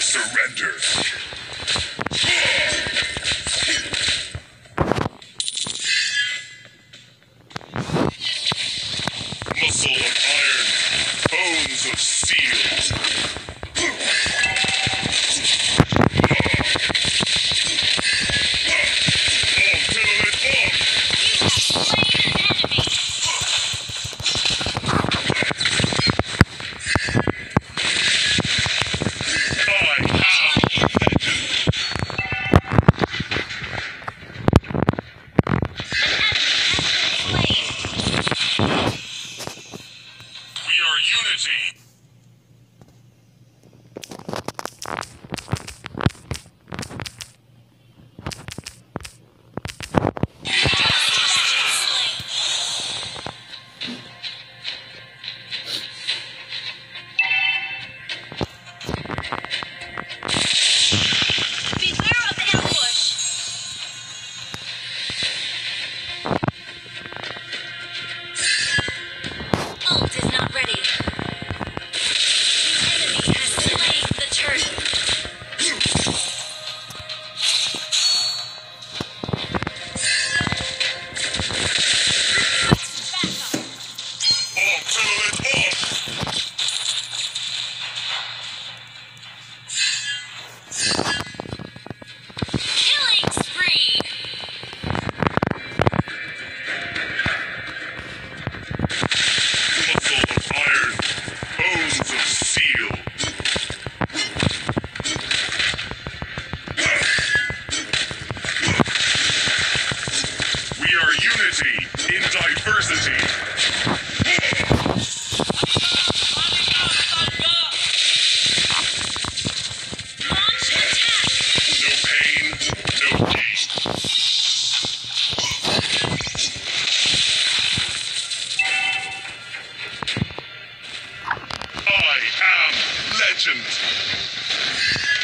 surrender. Legend.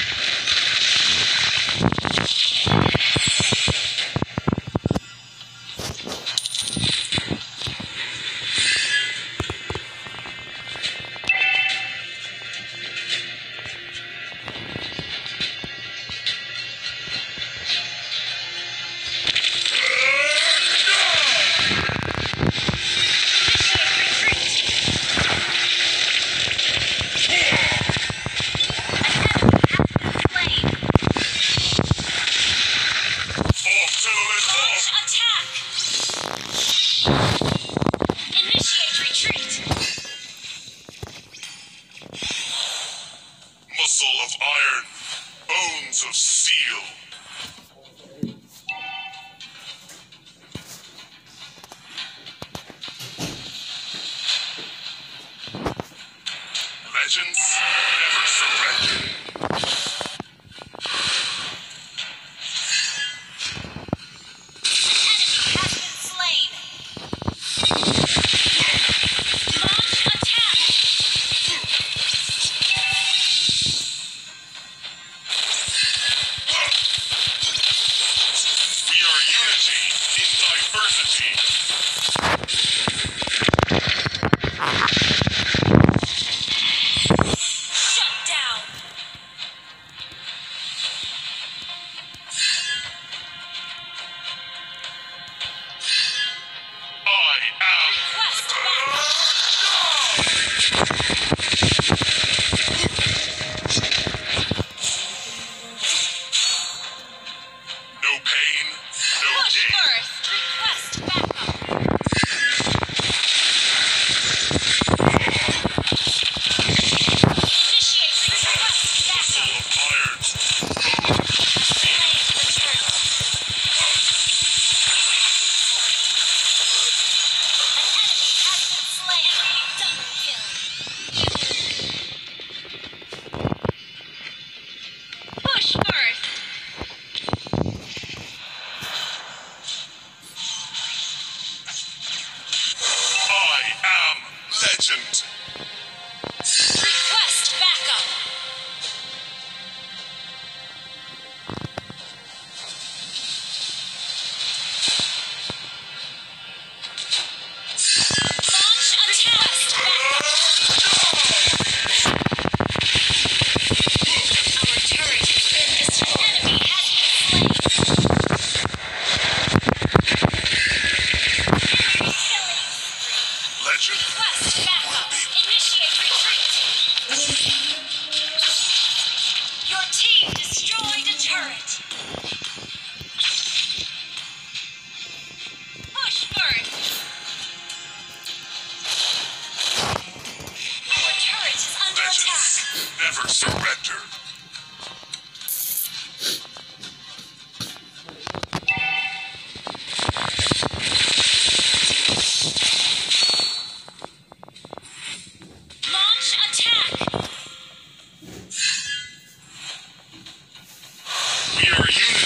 Unity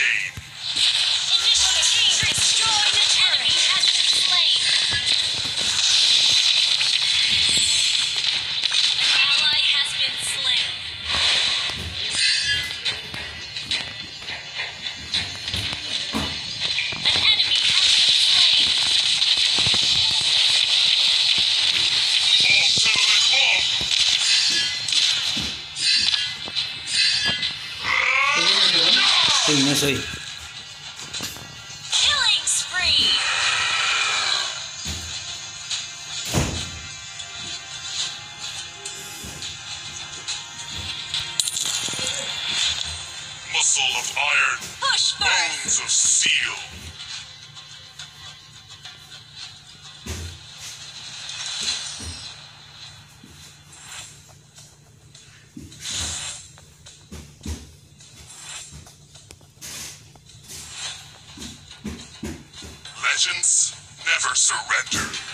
no Na soy. Never surrender.